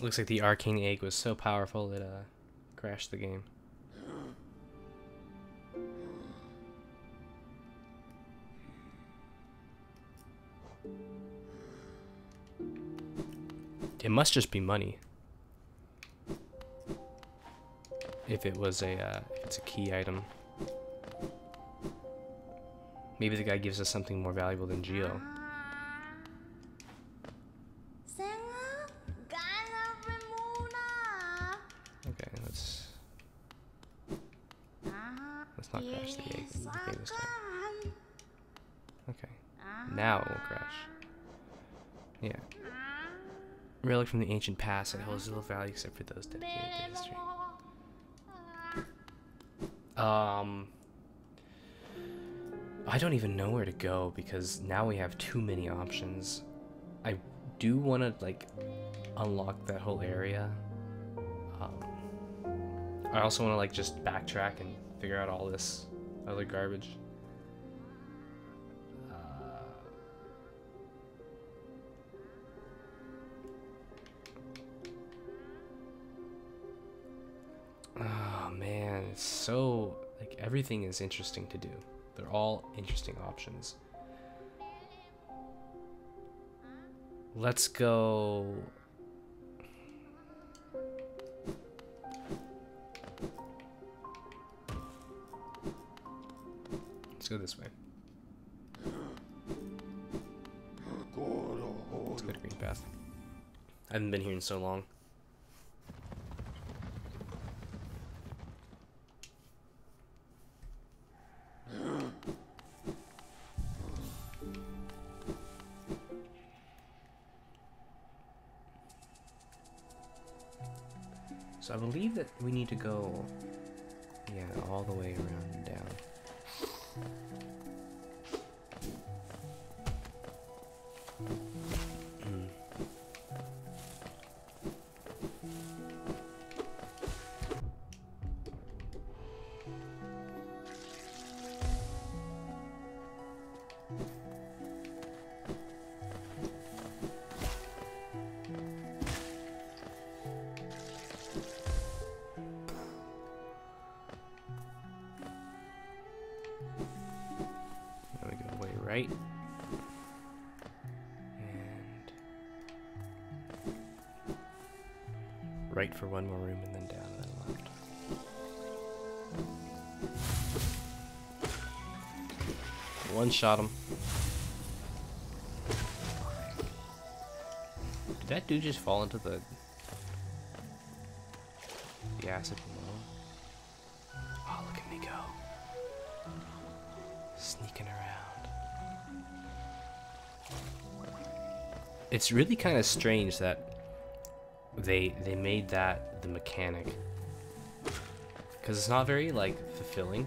Looks like the arcane egg was so powerful it uh, crashed the game. It must just be money. If it was a, uh, if it's a key item. Maybe the guy gives us something more valuable than Geo. Relic from the ancient past that holds little value except for those dedicated to history. Um, I don't even know where to go because now we have too many options. I do want to like unlock that whole area. Um, I also want to like just backtrack and figure out all this other garbage. It's so like everything is interesting to do. They're all interesting options. Let's go. Let's go this way. Let's go to Green Path. I haven't been here in so long. We need to go, right for one more room and then down and then left. One shot him. Did that dude just fall into the the acid below? Oh, look at me go. Sneaking around. It's really kind of strange that they they made that the mechanic. Because it's not very like fulfilling.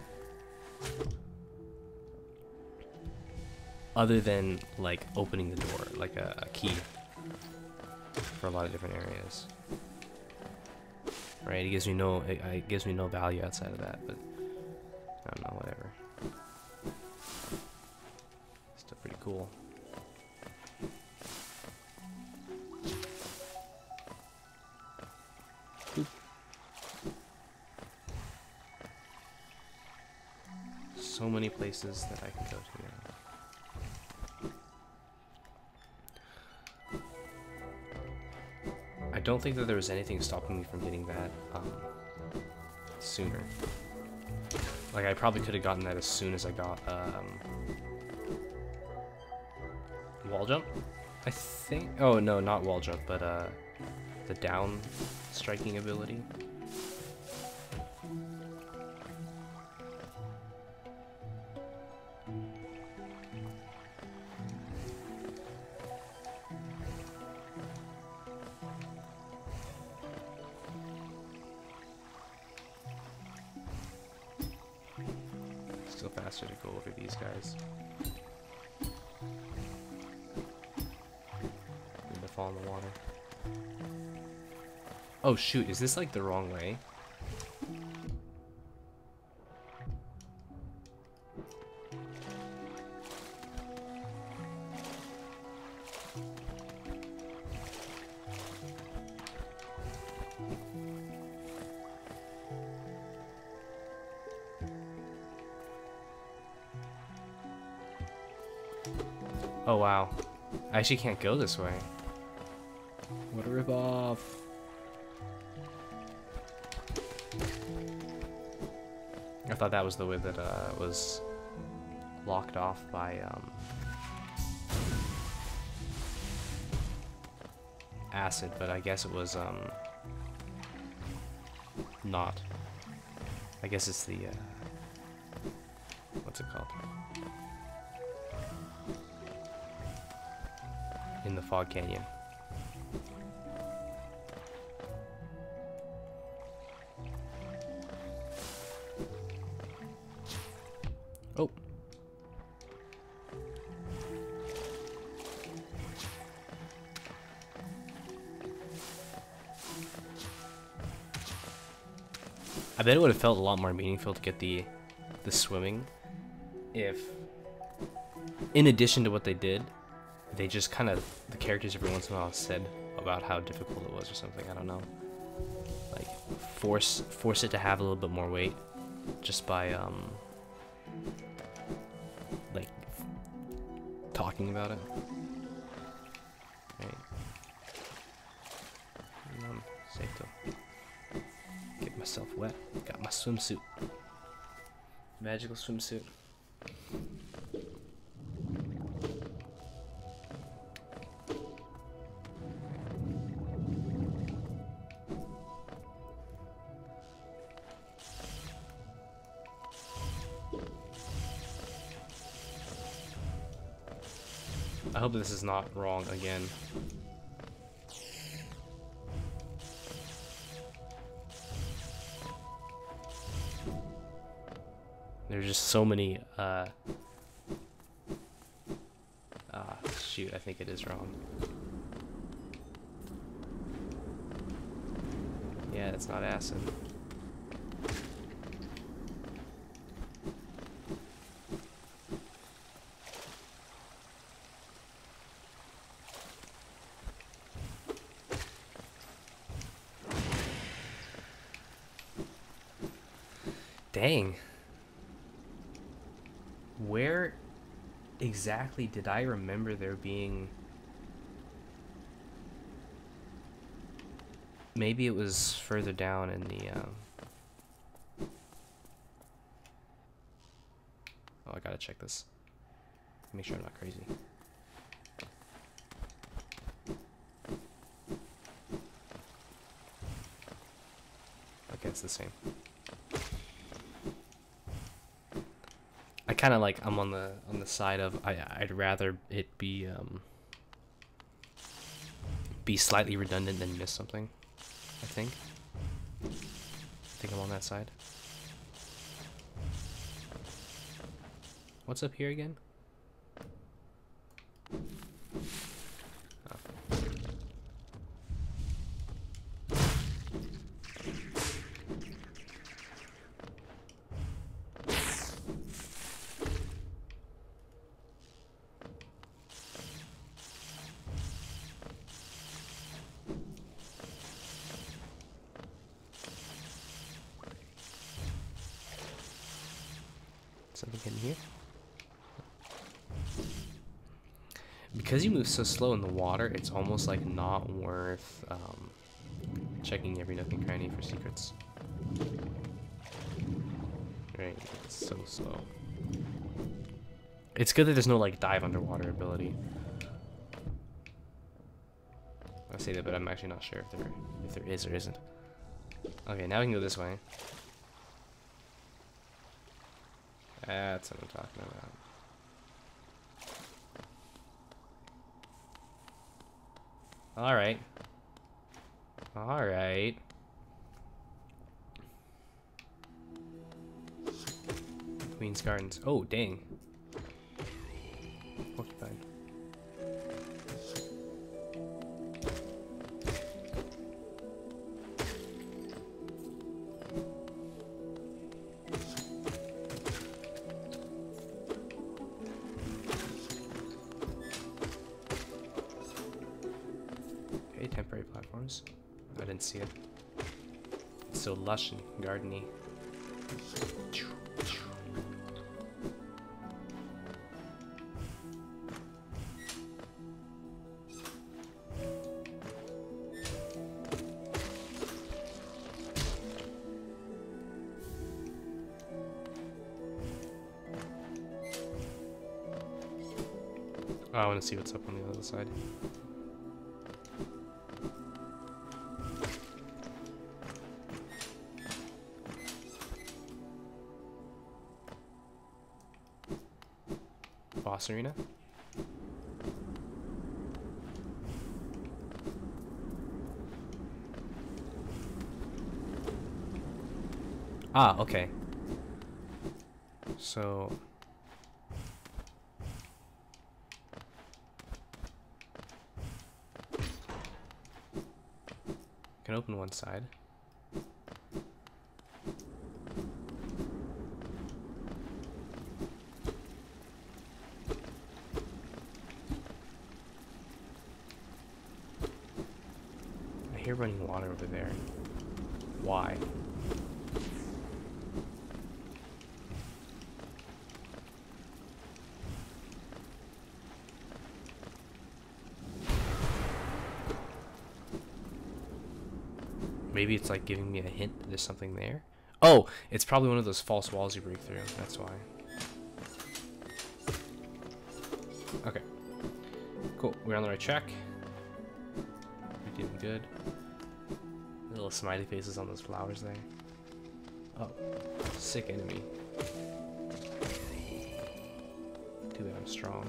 Other than like opening the door like a, a key for a lot of different areas. Right? It gives me no it, it gives me no value outside of that but i don't know whatever. Still pretty cool. Places that I can go to now. I don't think that there was anything stopping me from getting that um, sooner. Like I probably could have gotten that as soon as I got um, wall jump. I think. Oh no, not wall jump, but uh, the down striking ability. shoot, is this like the wrong way? Oh wow. I actually can't go this way. What a ripoff. Thought that was the way that uh, was locked off by um, acid, but I guess it was um, not. I guess it's the uh, what's it called? In the fog canyon. I bet it would have felt a lot more meaningful to get the the swimming if in addition to what they did, they just kind of the characters every once in a while said about how difficult it was or something. I don't know. Like force force it to have a little bit more weight just by um like talking about it. Myself wet. Got my swimsuit. Magical swimsuit. I hope this is not wrong again. There's just so many, uh... Ah, shoot, I think it is wrong. Yeah, it's not acid. Dang. Where exactly did I remember there being... Maybe it was further down in the... Um... Oh, I gotta check this. Make sure I'm not crazy. Okay, it's the same. Kind of like I'm on the on the side of I I'd rather it be um be slightly redundant than miss something. I think. I think I'm on that side. What's up here again? Oh. Something in here? Because you move so slow in the water, it's almost like not worth um, checking every nook and cranny for secrets. Right, it's so slow. It's good that there's no like dive underwater ability. I say that, but I'm actually not sure if there if there is or isn't. Okay, now we can go this way. That's what I'm talking about. Alright. Alright. Queen's Gardens. Oh, dang. To see what's up on the other side. Boss arena? Ah, okay. So... one side. I hear running water over there. Why? Maybe it's like giving me a hint that there's something there. Oh, it's probably one of those false walls you break through. That's why. Okay. Cool. We're on the right track. We're doing good. Little smiley faces on those flowers there. Oh, sick enemy. Too bad I'm strong.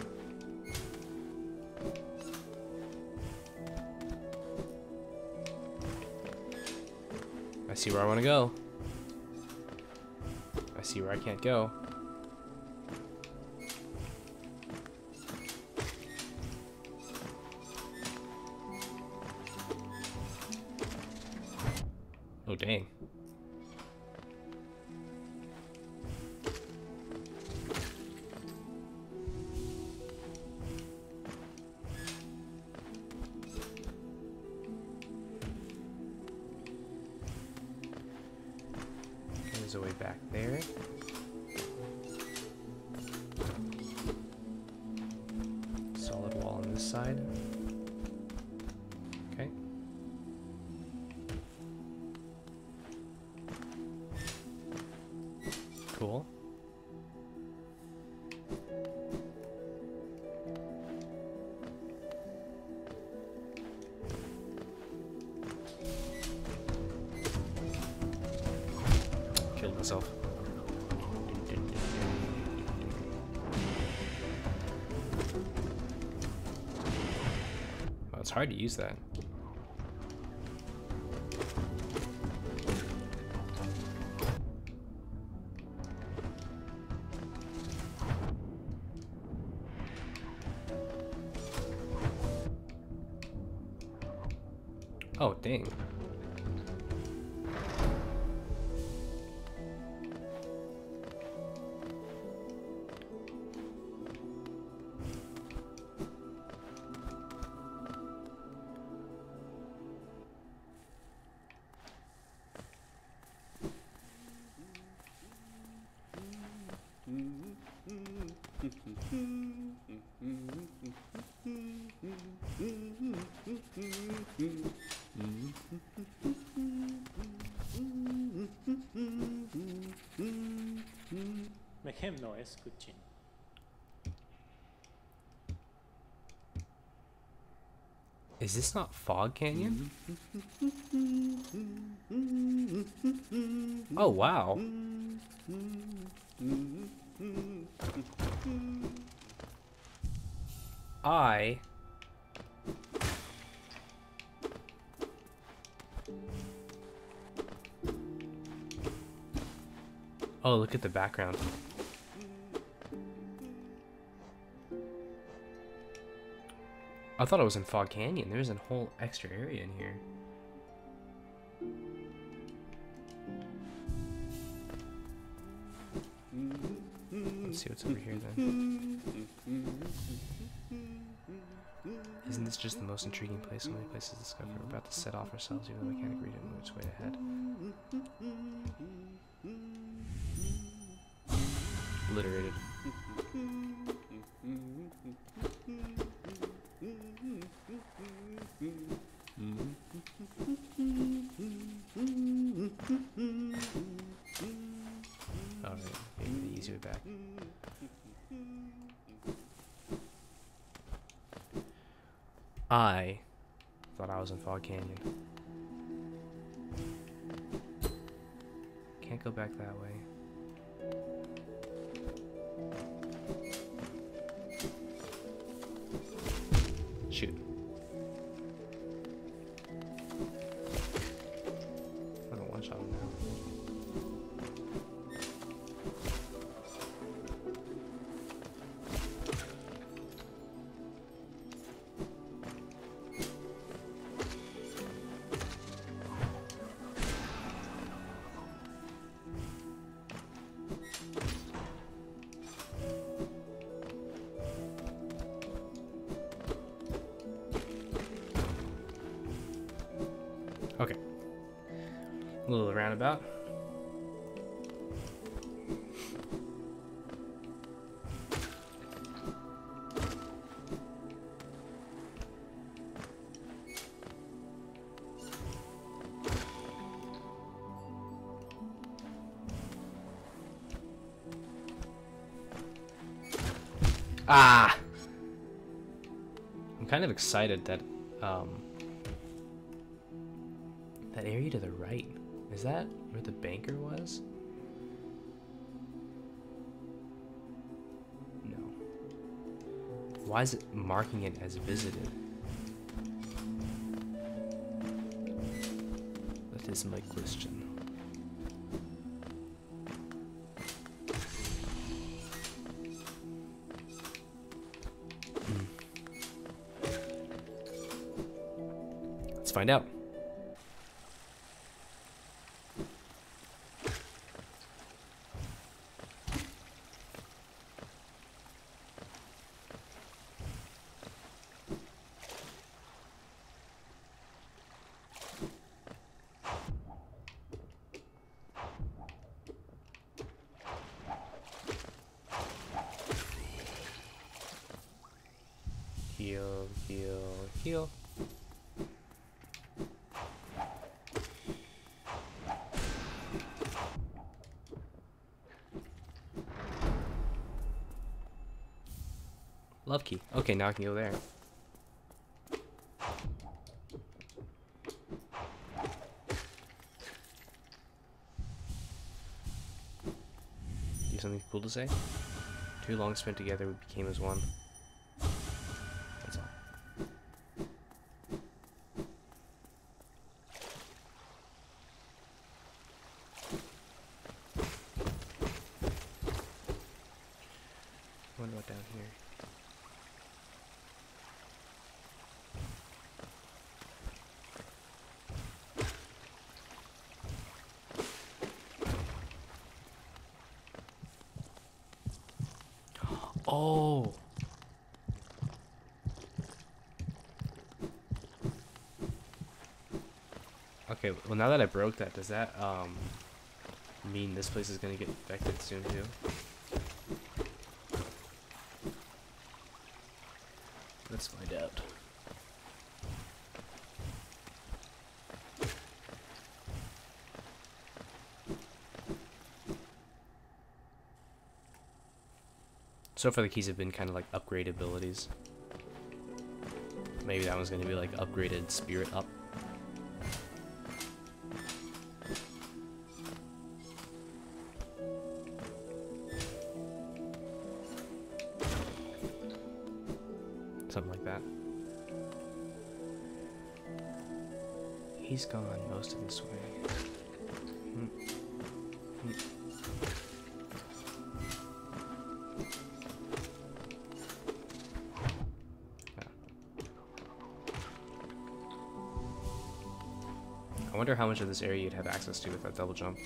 See where I want to go. I see where I can't go. Hard to use that. Is this not Fog Canyon? Oh, wow. I... Oh, look at the background. I thought I was in Fog Canyon. There's a whole extra area in here. Let's see what's over here then. Isn't this just the most intriguing place? So many places to discover. We're about to set off ourselves, even though we can't agree know which way ahead. Ah! I'm kind of excited that um, that area to the right. Is that where the banker was? No. Why is it marking it as visited? That is my question. Find out. Heal, heal, heal. Love key. Okay, now I can go there. Do something cool to say? Too long spent together, we became as one. That's all. What about down here? Oh. Okay, well now that I broke that, does that um mean this place is gonna get infected soon too? Let's find out. So far the keys have been kind of like upgrade abilities. Maybe that one's gonna be like upgraded spirit up. Something like that. He's gone most of this way. Hmm. Hmm. I wonder how much of this area you'd have access to with that double jump.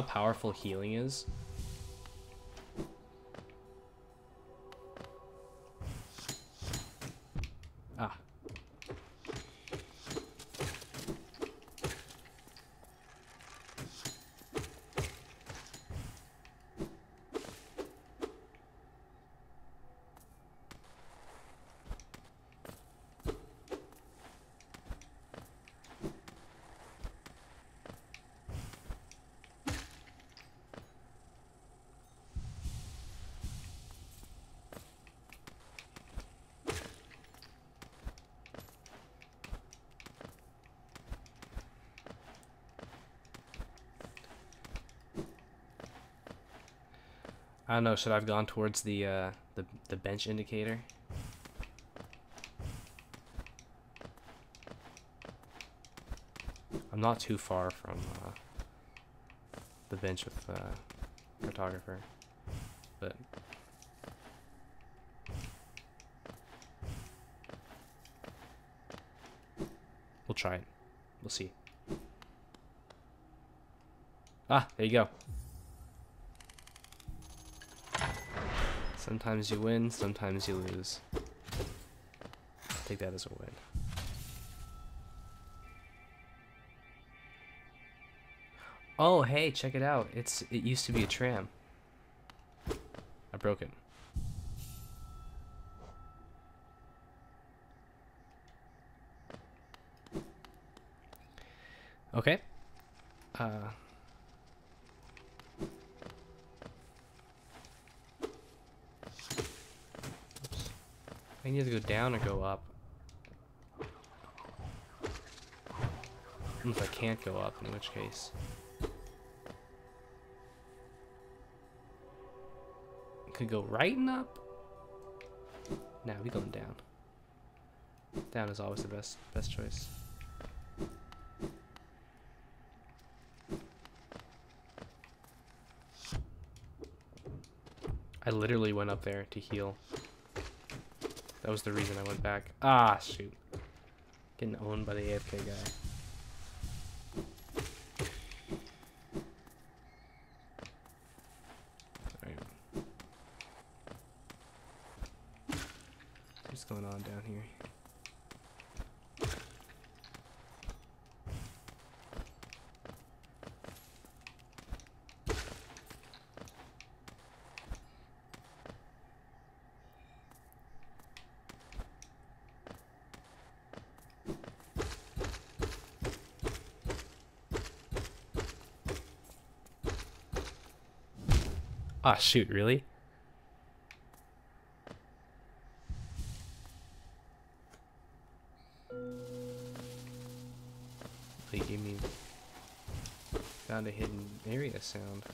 How powerful healing is, Ah. I don't know. Should I have gone towards the uh, the the bench indicator? I'm not too far from uh, the bench with uh, cartographer, but we'll try it. We'll see. Ah, there you go. Sometimes you win, sometimes you lose. Take that as a win. Oh, hey, check it out. It's it used to be a tram. I broke it. Okay. Uh I need to go down or go up. If I can't go up, in which case. Could go right and up. Now nah, we going down. Down is always the best best choice. I literally went up there to heal. That was the reason I went back. Ah, shoot. Getting owned by the AFK guy. What's going on down here? Ah, shoot, really? They gave me... Found a hidden area sound.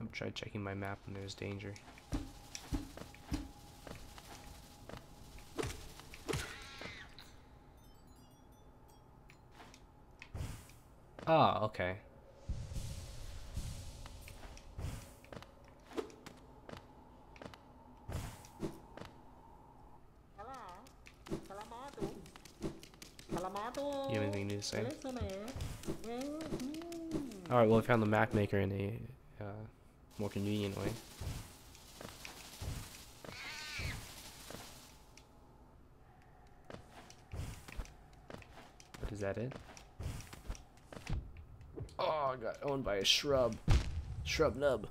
I'm trying checking my map when there's danger. Ah, okay. You have anything new to say? Alright, well I found the map maker in a uh, more convenient way. But is that it? Oh, I got owned by a shrub. Shrub nub.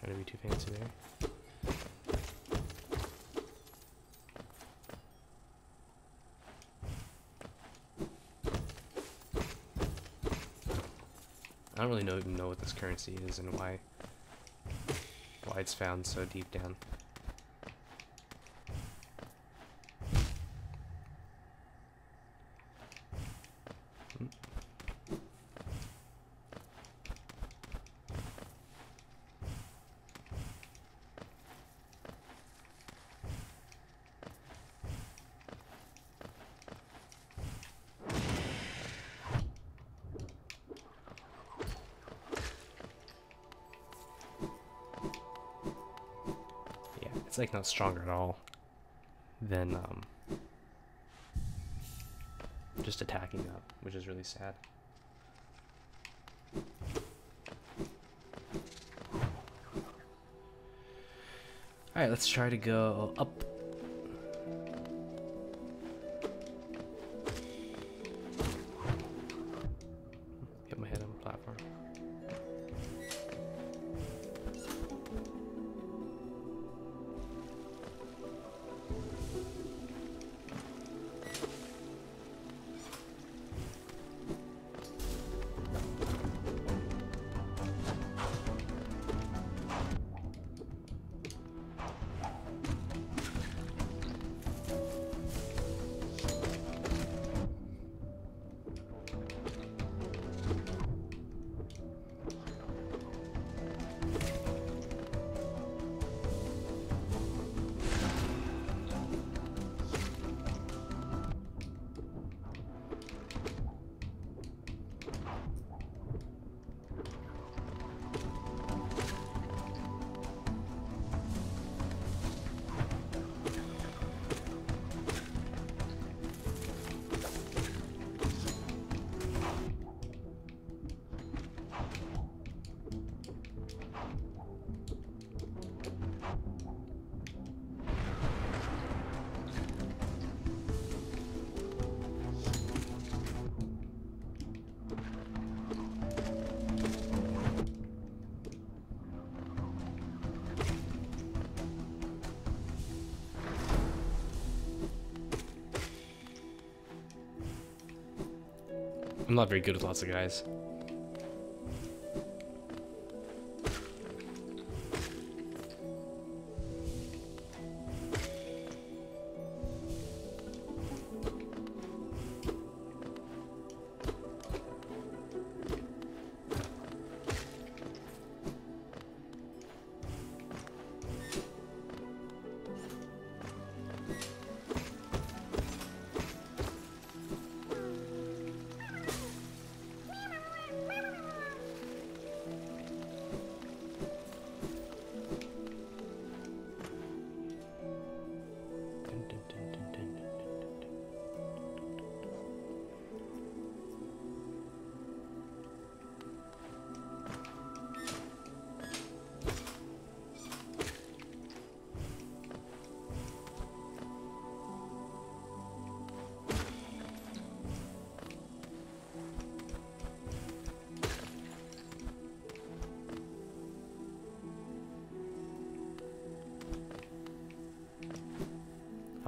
Trying to be too fancy there. I don't really know even know what this currency is and why why it's found so deep down. It's like not stronger at all than um, just attacking up, which is really sad. Alright, let's try to go up. Not very good with lots of guys.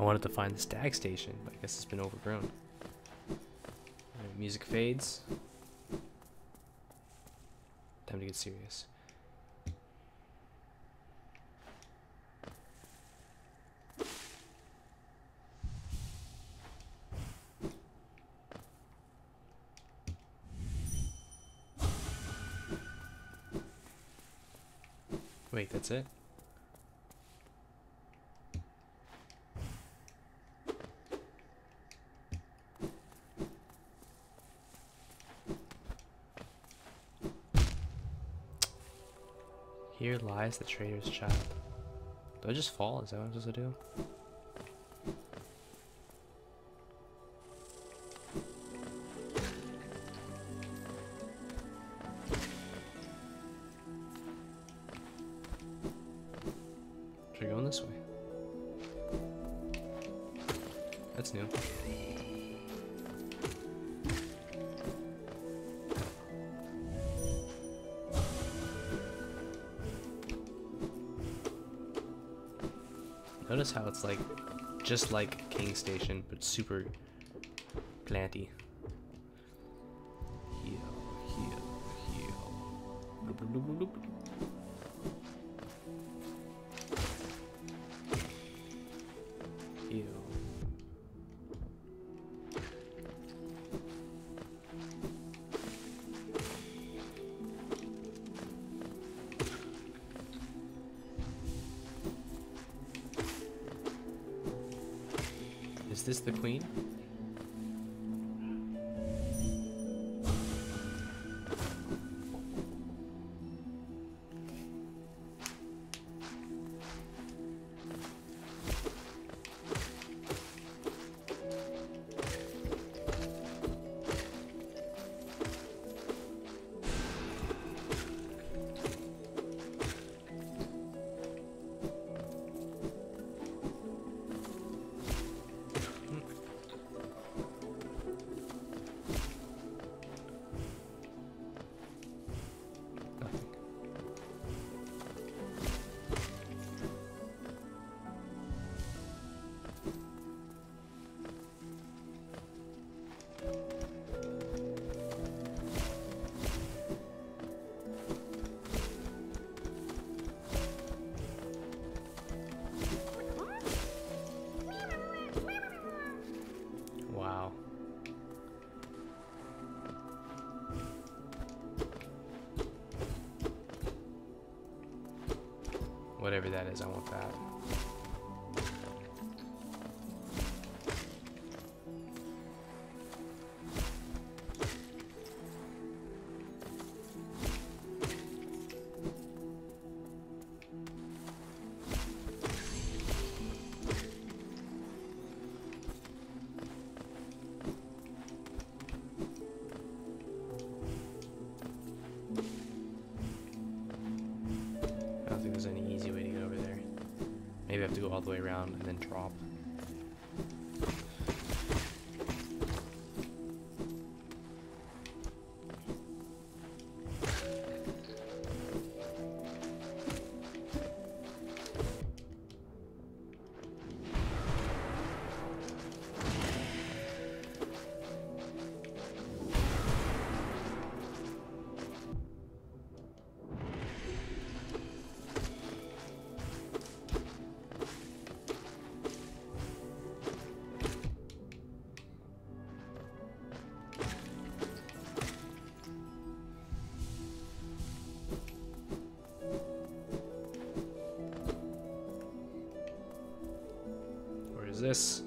I wanted to find the stag station, but I guess it's been overgrown. Alright, music fades. Time to get serious. Wait, that's it? The traitor's child. Do I just fall? Is that what I'm supposed to do? Just like King Station, but super planty. Whatever that is, I want that. Around and then drop. Is this?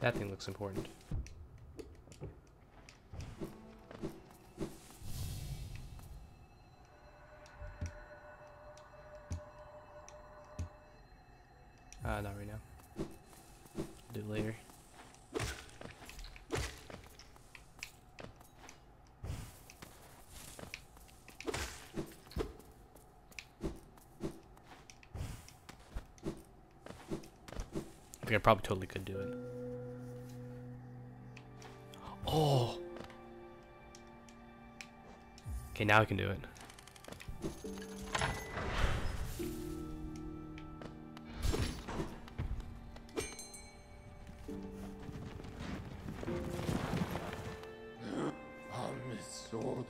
That thing looks important. Probably totally could do it. Oh! Okay, now I can do it.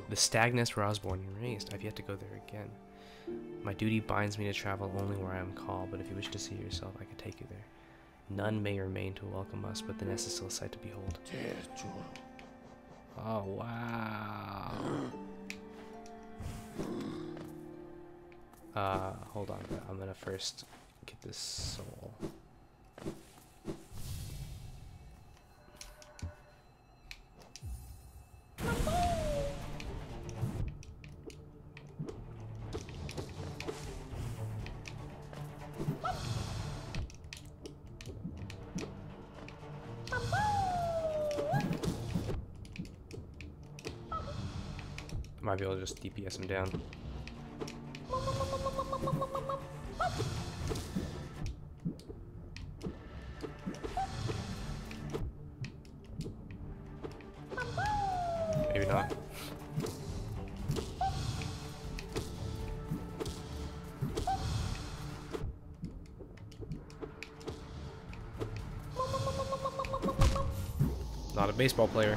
The Stag Nest where I was born and raised. I've yet to go there again. My duty binds me to travel only where I am called, but if you wish to see yourself, I can take you there. None may remain to welcome us, but the a sight to behold. Oh, wow. Uh, hold on. I'm gonna first get this soul. Just DPS him down. Maybe not. Not a baseball player.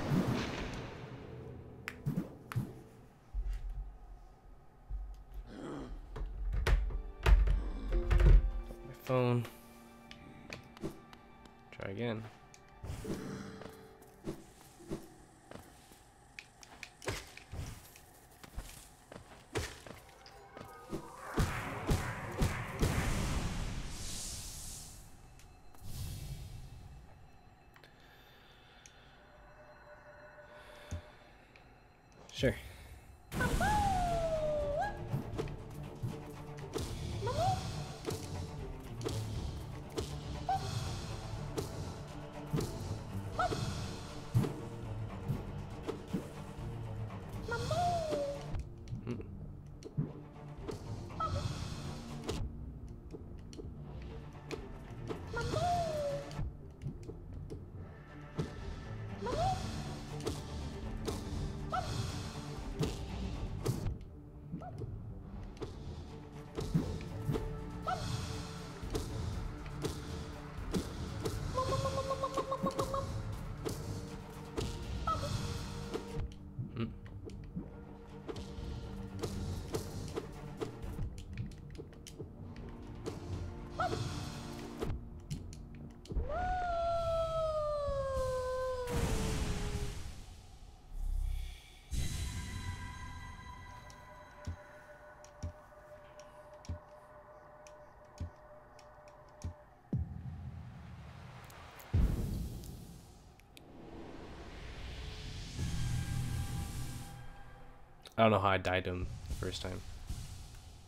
I don't know how I died to him the first time.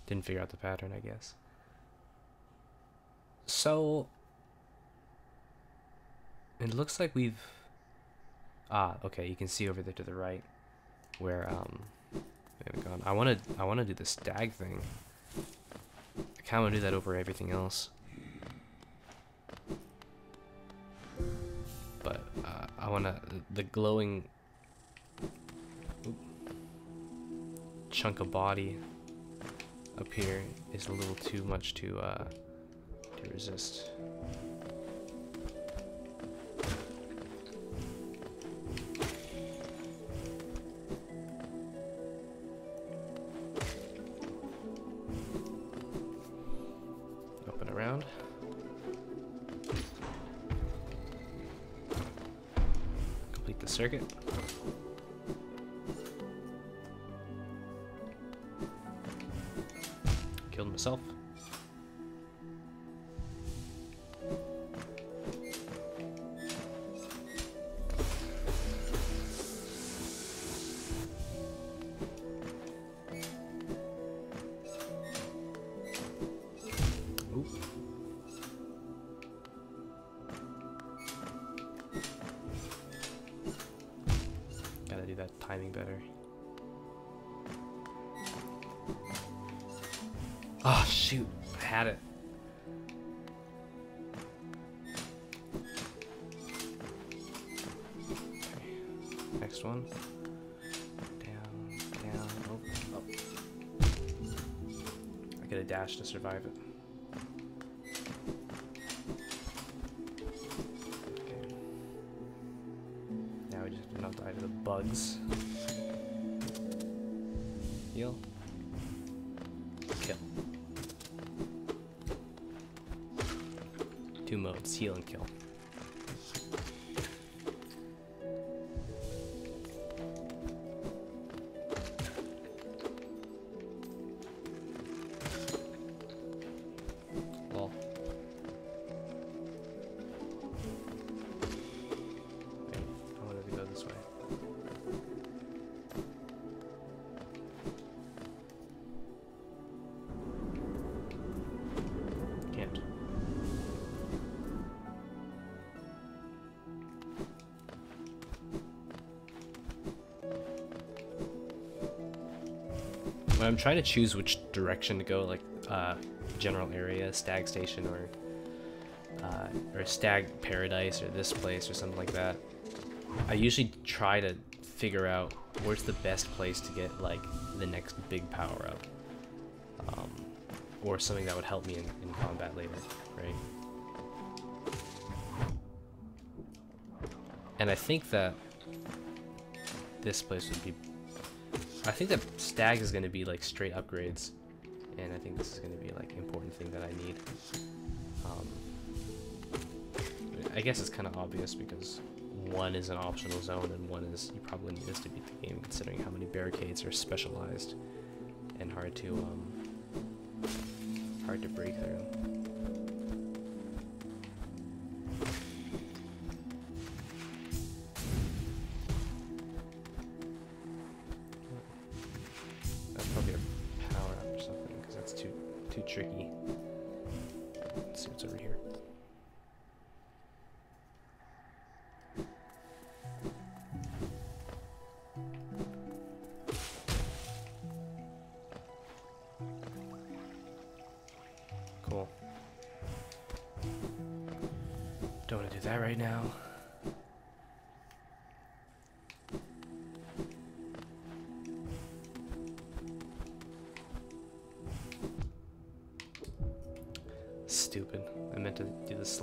Didn't figure out the pattern, I guess. So it looks like we've ah okay you can see over there to the right where um gone. I want to I want to do the stag thing. I kind of want to do that over everything else. But uh, I want to the glowing chunk of body up here is a little too much to uh, to resist. Next one. Down, down, oh, up. I get a dash to survive it. I'm trying to choose which direction to go, like uh, general area, stag station, or uh, or stag paradise, or this place, or something like that, I usually try to figure out where's the best place to get like the next big power up, um, or something that would help me in, in combat later, right? And I think that this place would be. I think that stag is going to be like straight upgrades, and I think this is going to be like important thing that I need. Um, I guess it's kind of obvious because one is an optional zone and one is you probably need this to beat the game considering how many barricades are specialized and hard to um hard to break through.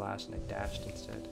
Slash and I dashed instead.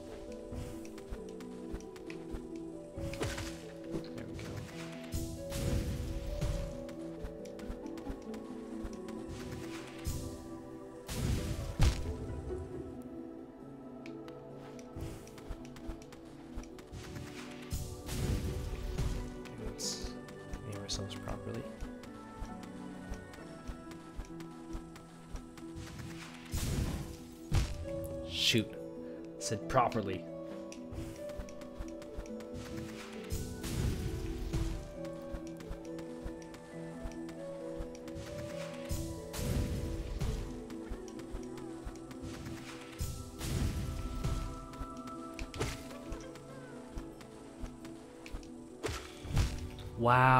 properly. Wow.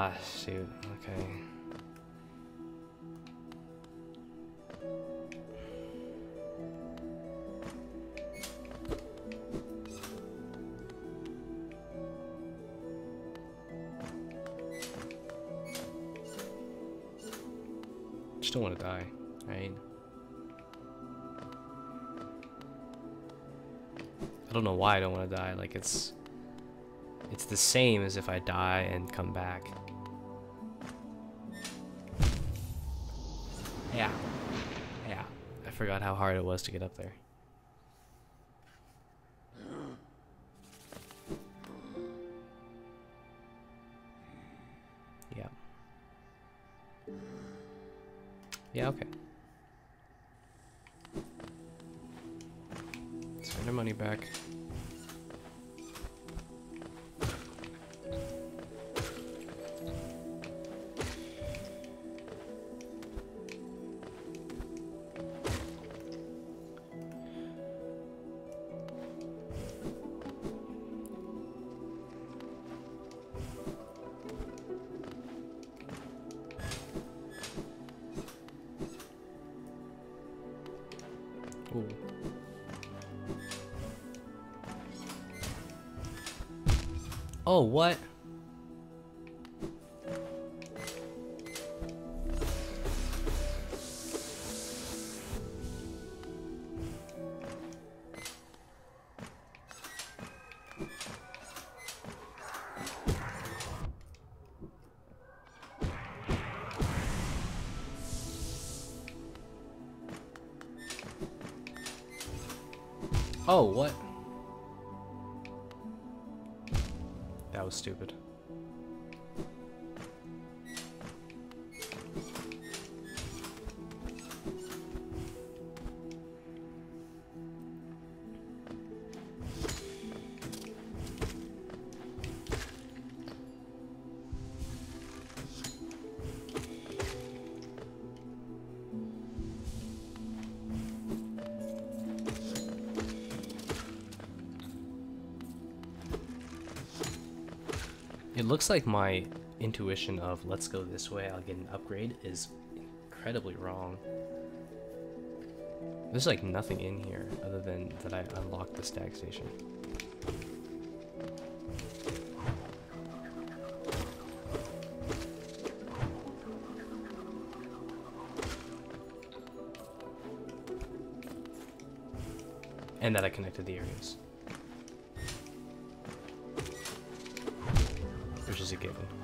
Ah, shoot. Okay. Just don't want to die, right? I don't know why I don't want to die. Like it's it's the same as if I die and come back. Hard it was to get up there. Yeah. Yeah, okay. Send our money back. Oh, what? Oh, what? Looks like my intuition of let's go this way, I'll get an upgrade is incredibly wrong. There's like nothing in here other than that I unlocked the stag station. And that I connected the areas. Which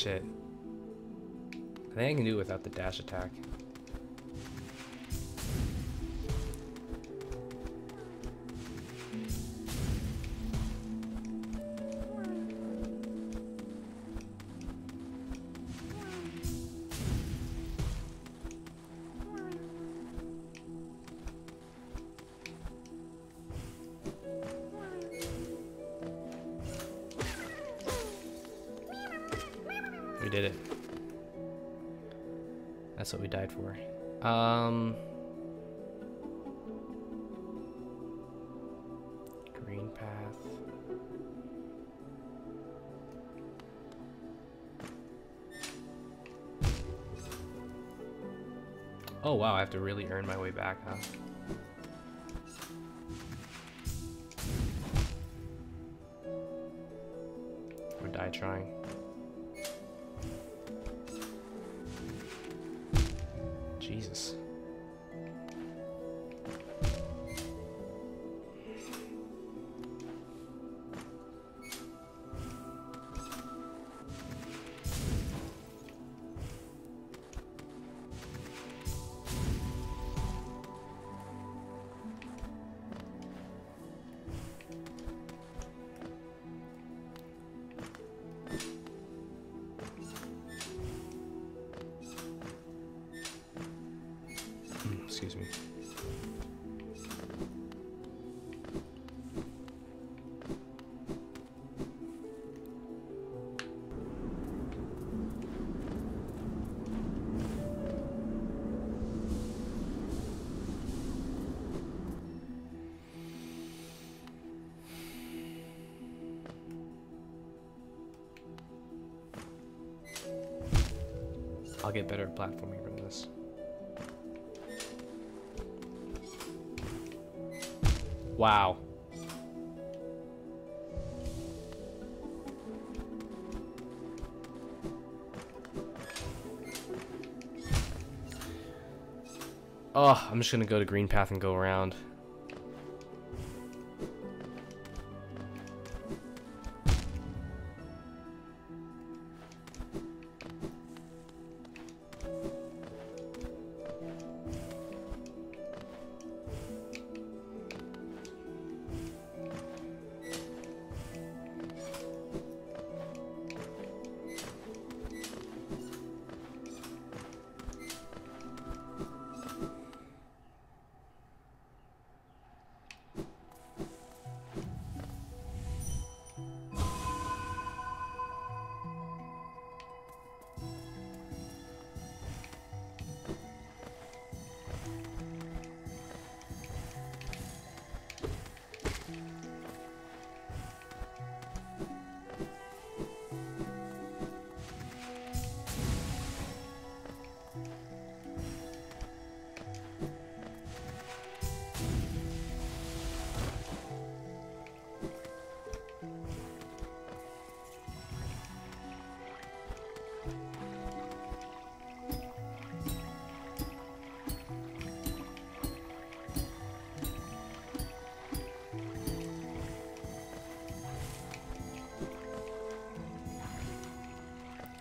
Shit. I think I can do it without the dash attack. Greenpath. Oh wow, I have to really earn my way back, huh? Or die trying. Platforming from this. Wow. Oh, I'm just gonna go to Greenpath and go around.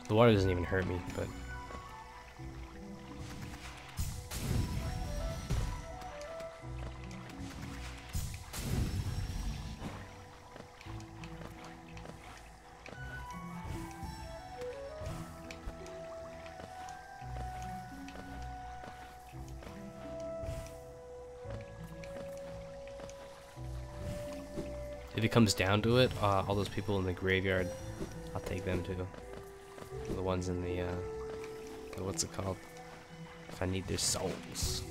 The water doesn't even hurt me, but if it comes down to it, uh, all those people in the graveyard, I'll take them too. Ones in the, uh, the- what's it called? If I need their souls.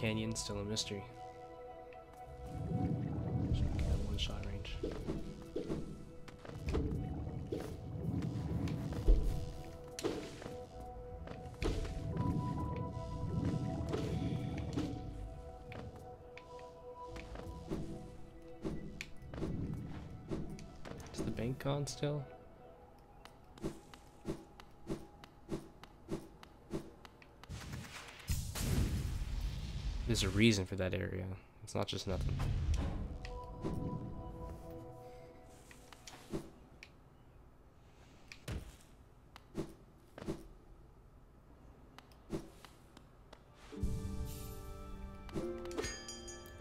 Canyon still a mystery. One shot range. Is the bank gone still? There's a reason for that area. It's not just nothing.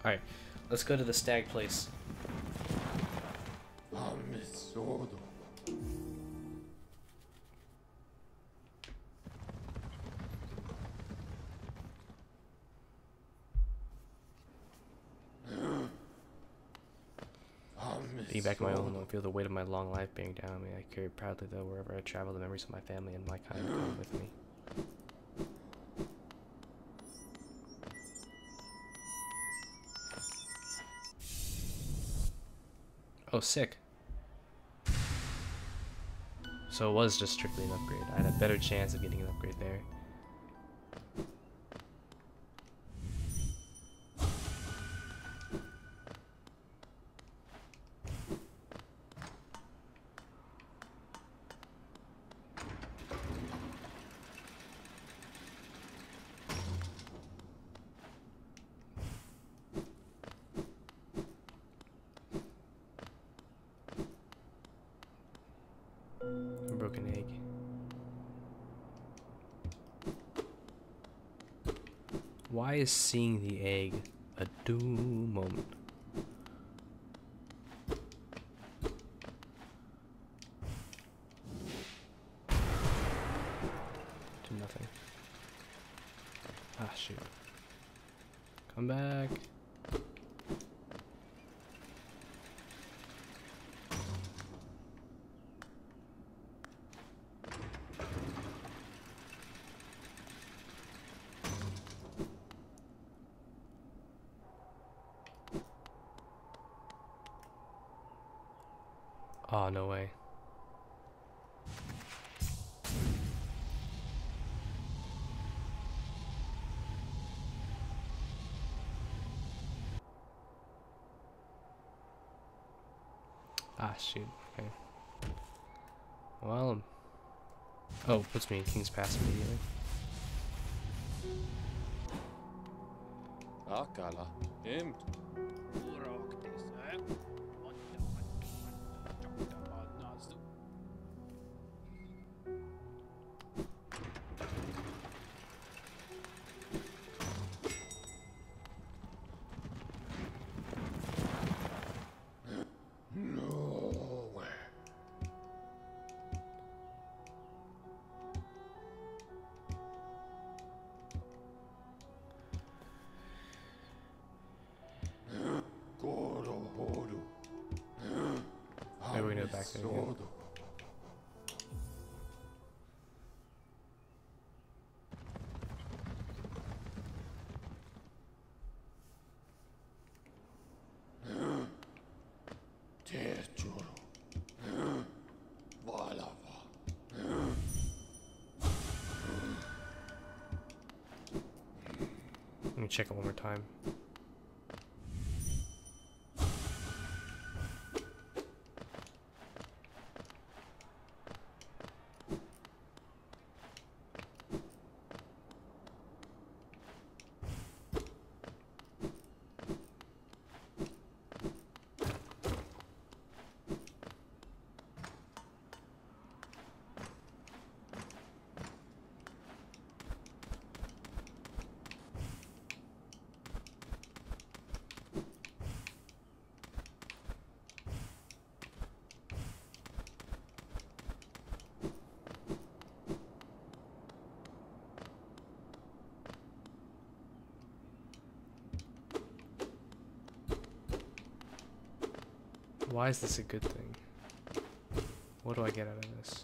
Alright, let's go to the stag place. Carry proudly, though, wherever I travel, the memories of my family and my kind come with me. Oh, sick. So it was just strictly an upgrade. I had a better chance of getting an upgrade there. Seeing the egg a doom moment? Do nothing. Ah, shoot. Come back. Oh, no way. Ah, shoot. Okay. Well, oh, puts me in King's Pass immediately. Akala, imp. Check it one more time. Why is this a good thing? What do I get out of this?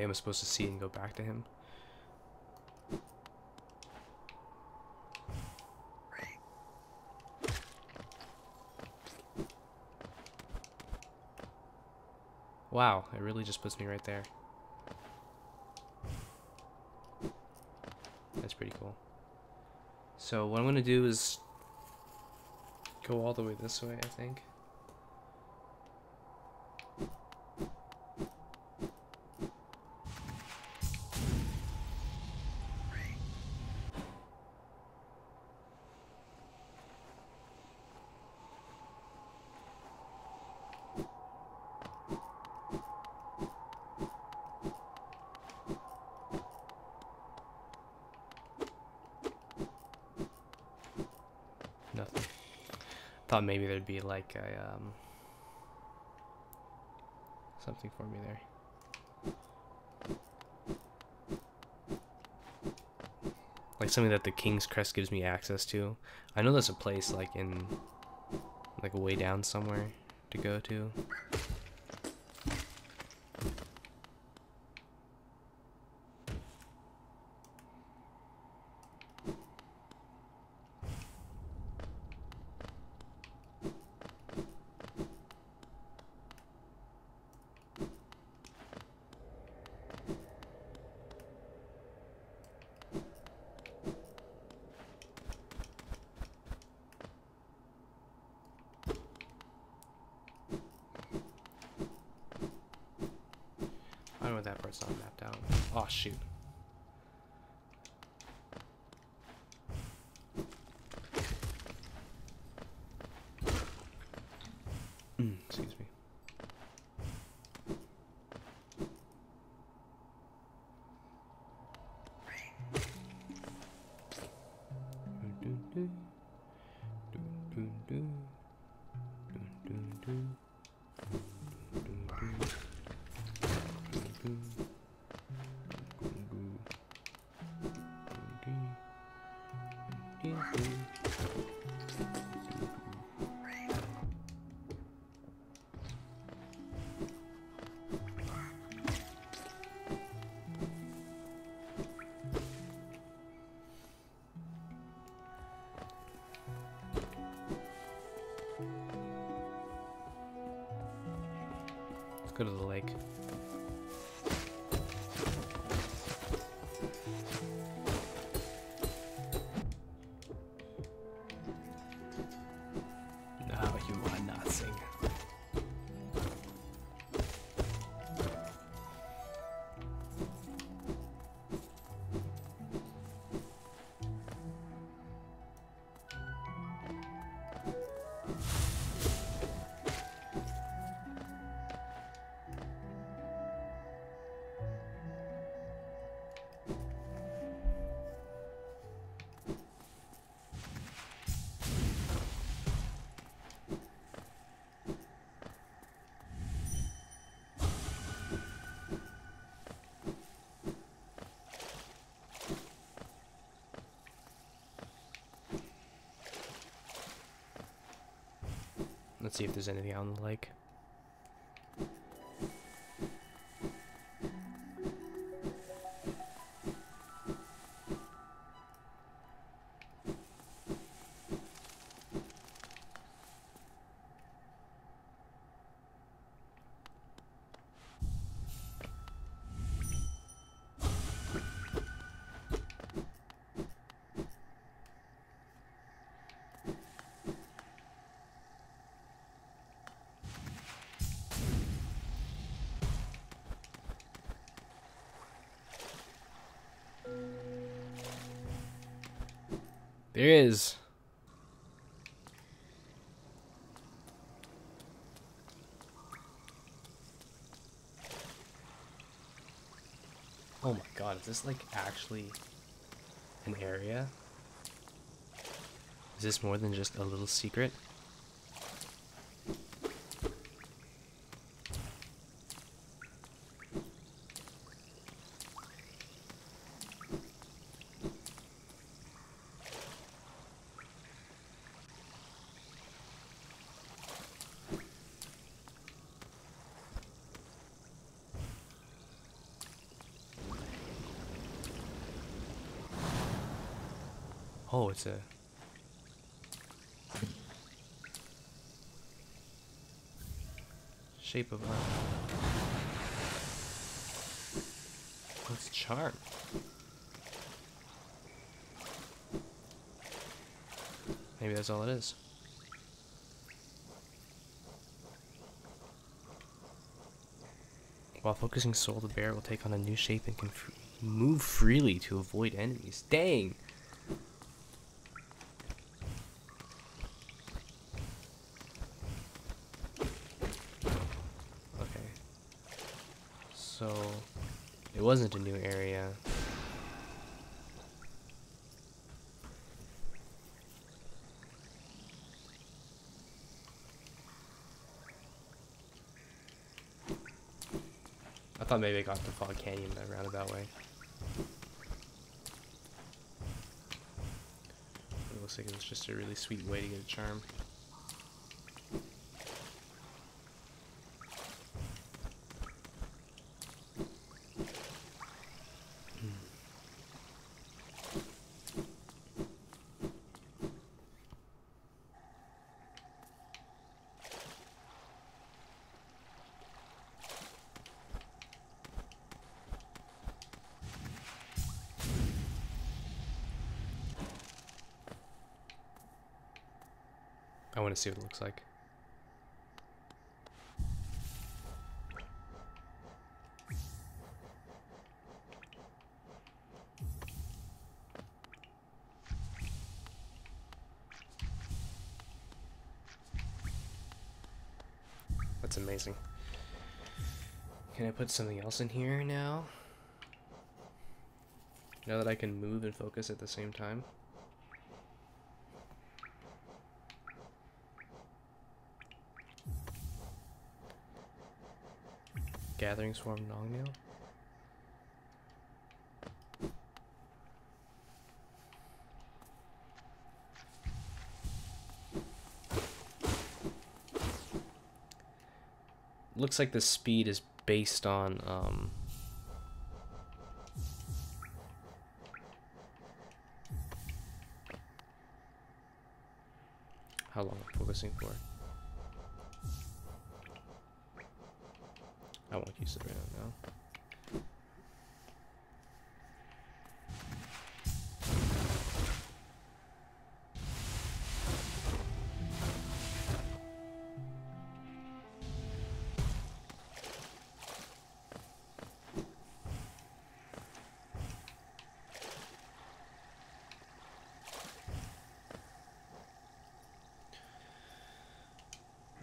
Maybe I'm supposed to see and go back to him. Wow, it really just puts me right there. That's pretty cool. So what I'm going to do is go all the way this way, I think. Nothing. Thought maybe there'd be like a um something for me there. Like something that the King's Crest gives me access to. I know there's a place like in like way down somewhere to go to. Go to the lake. Let's see if there's anything out on the lake. There is. Oh my god, is this like actually an area? Is this more than just a little secret? Oh, it's a shape of art. Oh, charm. Maybe that's all it is. While focusing soul, the bear will take on a new shape and can move freely to avoid enemies. Dang! Okay. So, it wasn't a new area. I thought maybe I got to Fog Canyon that roundabout way. It looks like it was just a really sweet way to get a charm. See what it looks like. That's amazing. Can I put something else in here now? Now that I can move and focus at the same time? Swarm Longnail? Looks like the speed is based on um, how long I'm focusing for.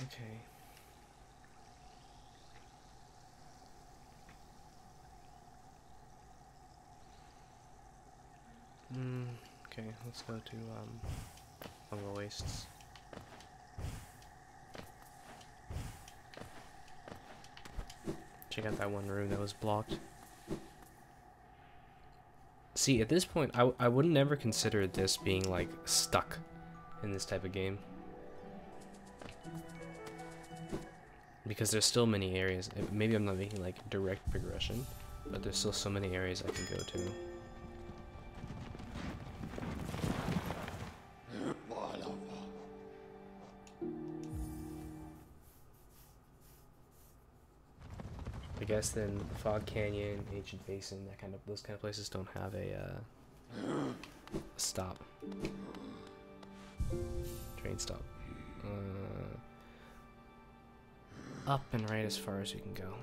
Okay. Mm, okay, let's go to um, Fungal Wastes. Check out that one room that was blocked. See, at this point, I, I would never consider this being, like, stuck in this type of game. Because there's still many areas, uh, maybe I'm not making, like, direct progression, but there's still so many areas I can go to. I guess then Fog Canyon, Ancient Basin, that kind of those kind of places don't have a, uh, stop. Train stop. Uh, up and right as far as we can go.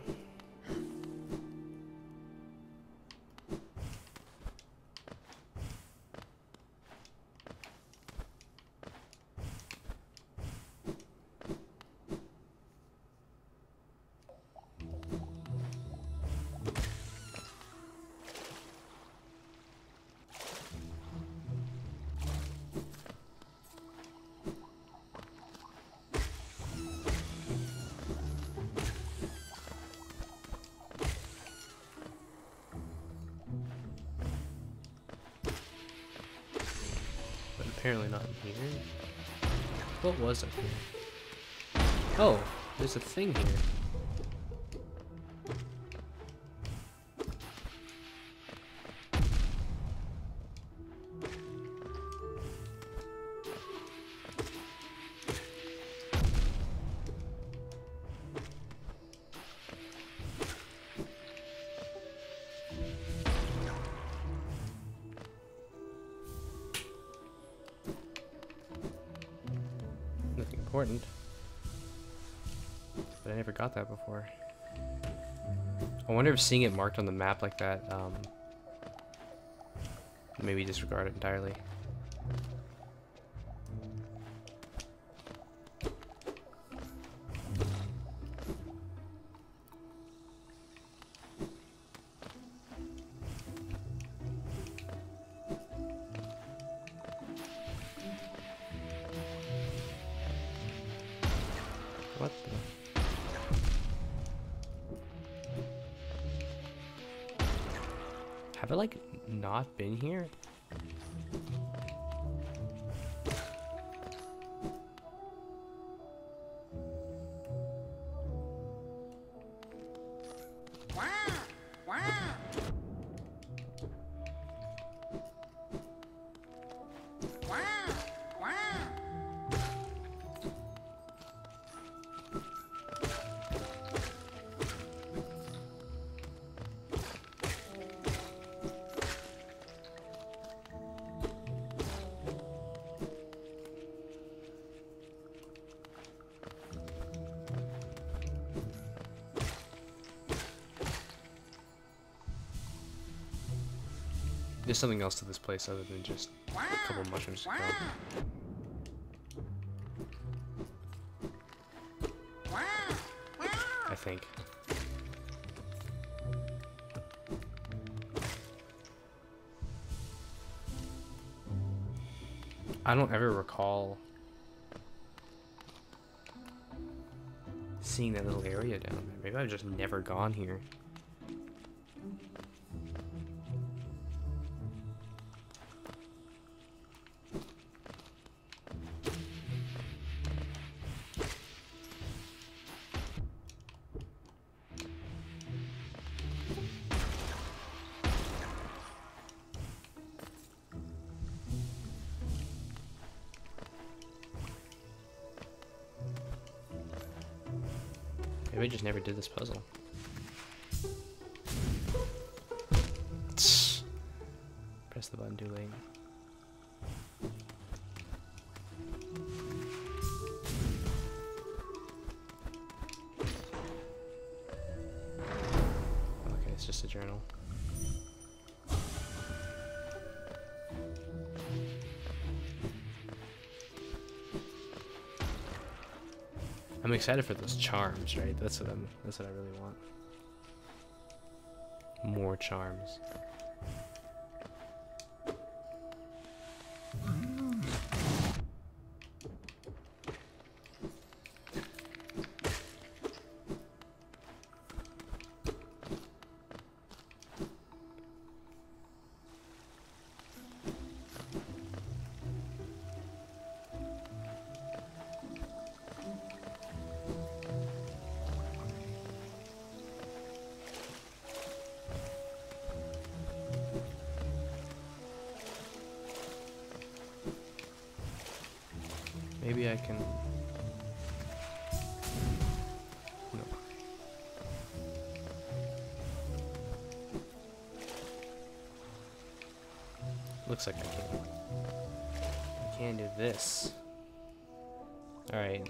Here. What was up here? Oh, there's a thing here. Wonder if seeing it marked on the map like that, um, maybe disregard it entirely. Have I like not been here? Something else to this place other than just a couple mushrooms to kill. Um, I think. I don't ever recall seeing that little area down there. Maybe I've just never gone here. Never did this puzzle. Excited for those charms, right? That's what I'm that's what I really want. More charms. I can. No. Looks like I can. I can do this. Alright.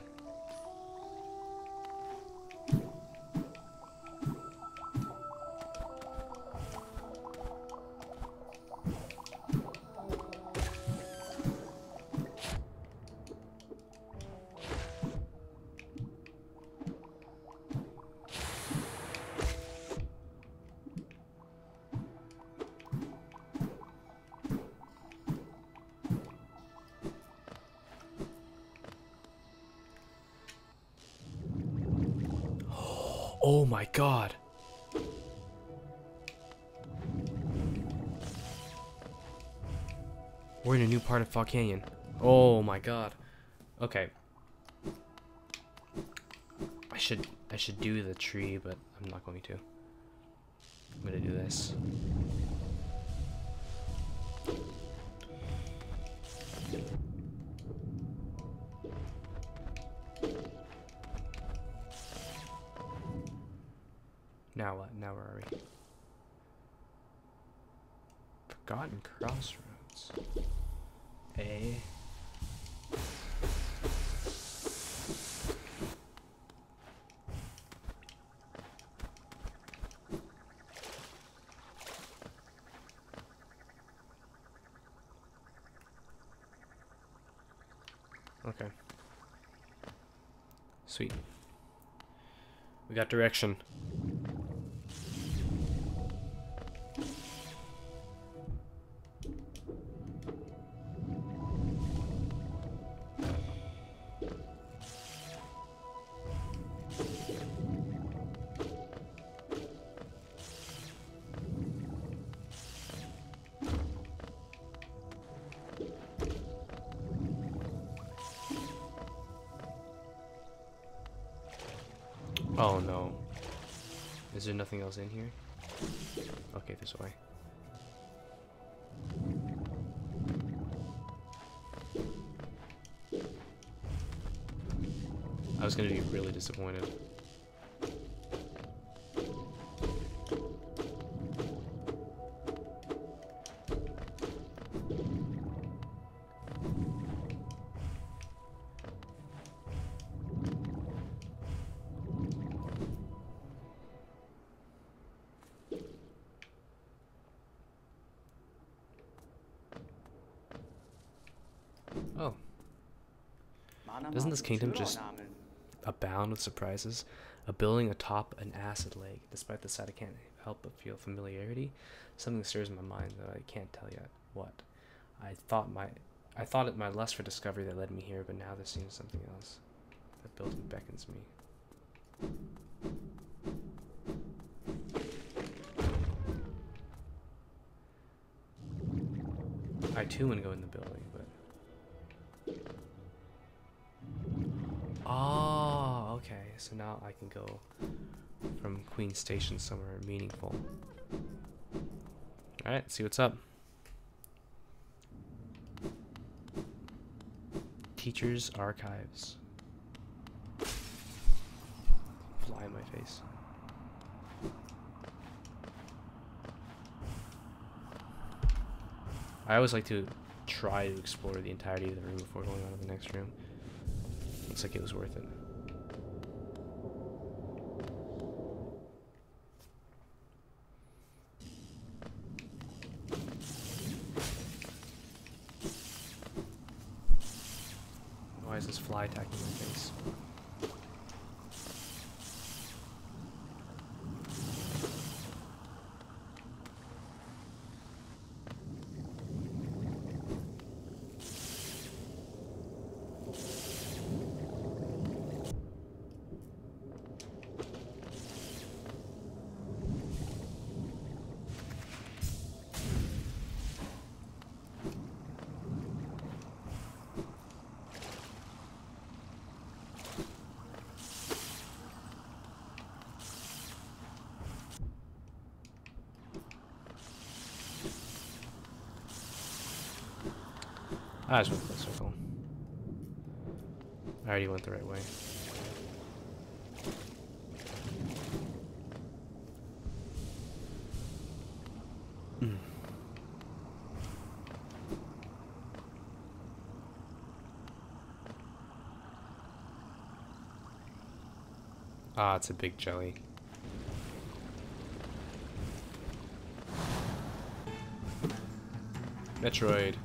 Fog Canyon. Oh my god. Okay. I should I should do the tree, but I'm not going to. I'm gonna do this. Got direction. Is there nothing else in here? Okay, this way. I was gonna be really disappointed. This kingdom just- abound with surprises. A building atop an acid lake. Despite the sight, I can't help but feel familiarity. Something stirs in my mind that I can't tell yet. What? I thought my, I thought it my lust for discovery that led me here, but now there seems something else. That building beckons me. I too want to go in the building, Oh, okay. So now I can go from Queen Station somewhere meaningful. Alright, see what's up. Teachers' Archives. Fly in my face. I always like to try to explore the entirety of the room before going on to the next room. Looks like it was worth it. Why is this fly attacking my face? I just went the circle. I already went the right way. Mm. Ah, it's a big jelly. Metroid.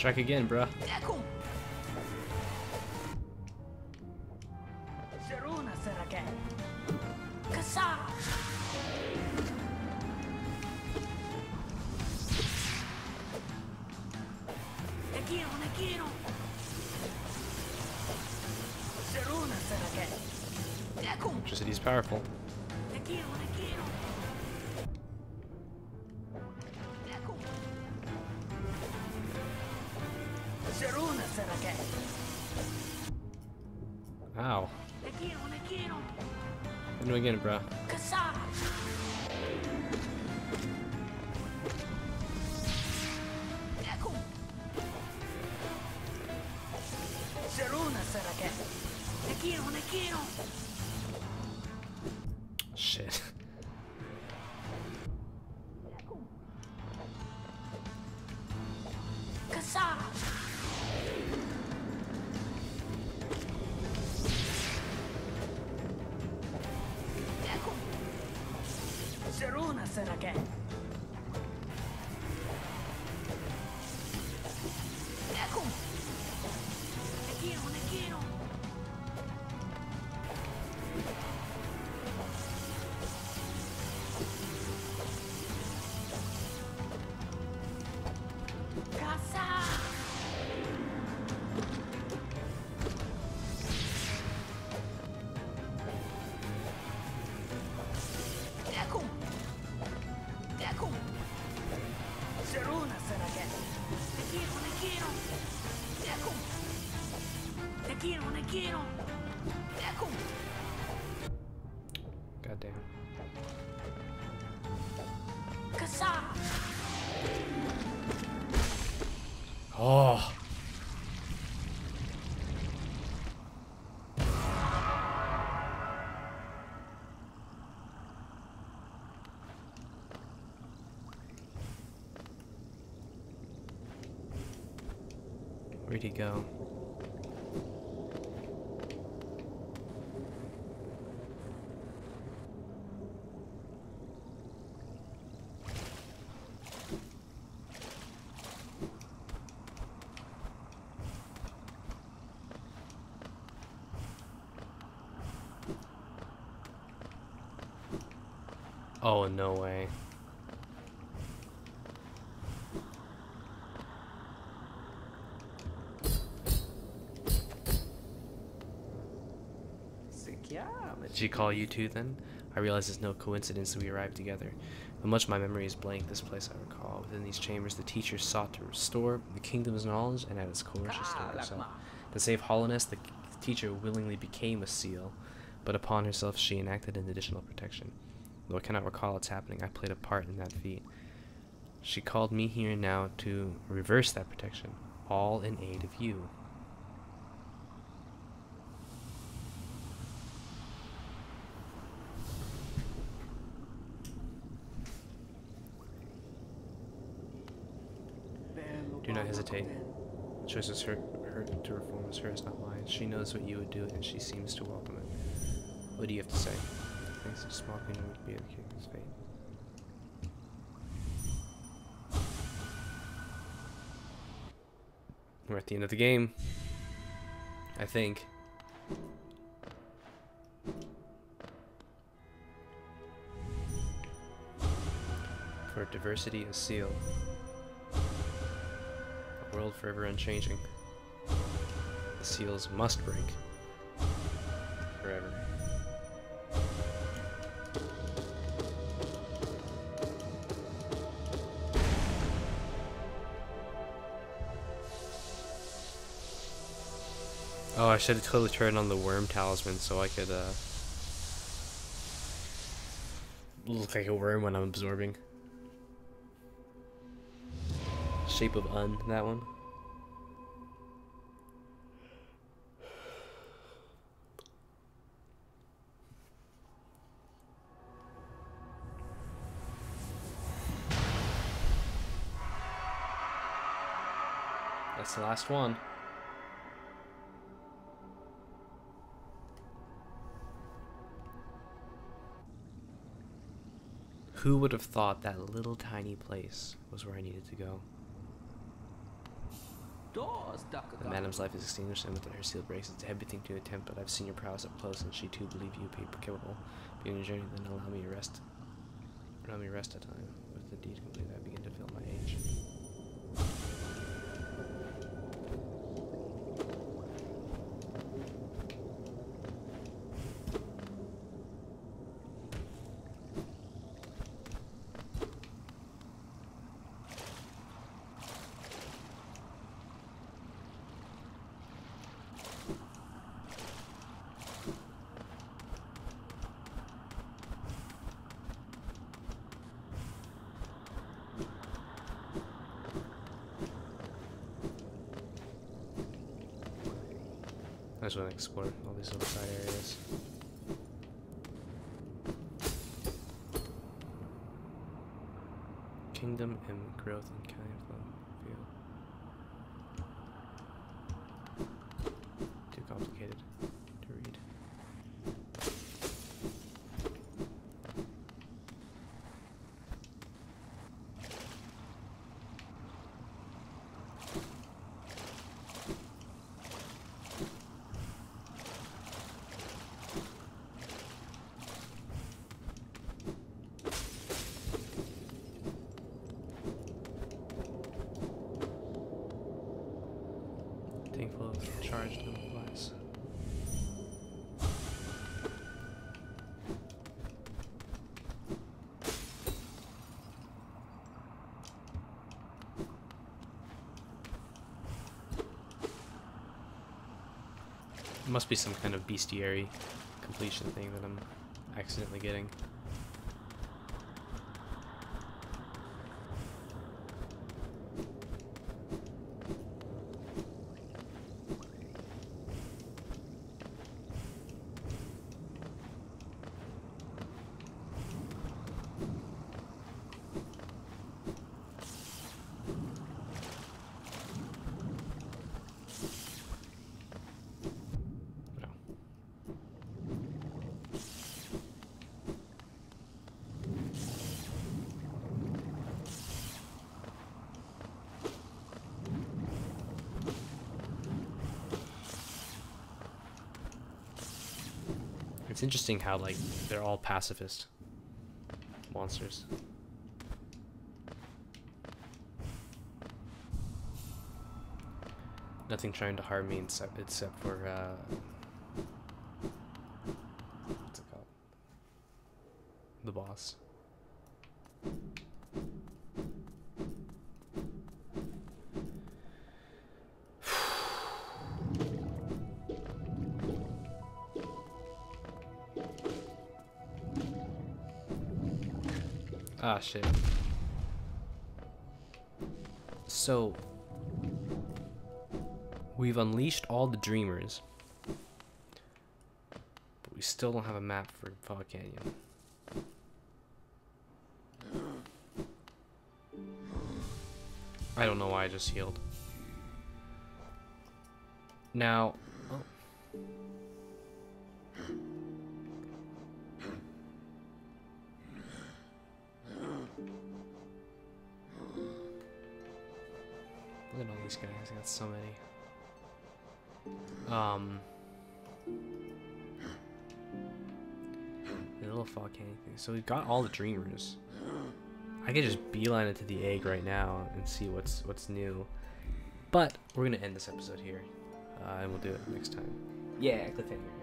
Strike again, bruh. Quiero, te quiero. Shit. Where'd he go? Oh, no way. Did she call you two then? I realize it's no coincidence that we arrived together. But much of my memory is blank, this place I recall. Within these chambers, the teacher sought to restore the kingdom's knowledge and at its core she stood herself. To save hollowness, the teacher willingly became a seal, but upon herself she enacted an additional protection. Though I cannot recall its happening, I played a part in that feat. She called me here now to reverse that protection, all in aid of you. Do not hesitate. Is her, her to reform is hers, not mine. She knows what you would do, and she seems to welcome it. What do you have to say? Thanks to small kingdom would be the king's fate. We're at the end of the game. I think. For diversity is sealed. World forever unchanging. The seals must break. Forever. Oh, I should have totally turned on the worm talisman so I could uh look like a worm when I'm absorbing. Shape of Unn, that one. That's the last one. Who would have thought that little tiny place was where I needed to go? Doors, duck The madam's life is extinguished and within her sealed breaks. It's a heavy thing to attempt, but I've seen your prowess up close, and she too believe you capable. Begin your journey, then allow me rest. Allow me rest a time. With the deed complete, I begin to feel my age. Want to explore all these little side areas. Kingdom and growth in County Flow Field. Too complicated to read. Tank full of charged little flies. It must be some kind of bestiary completion thing that I'm accidentally getting. No. It's interesting how like they're all pacifist monsters. Nothing trying to harm me except except for uh shit. So We've unleashed all the dreamers. But we still don't have a map for Fog Canyon. I don't know why I just healed. Now, So we've got all the dreamers. I could just beeline it to the egg right now and see what's what's new. But we're gonna end this episode here, uh, and we'll do it next time. Yeah, cliffhanger.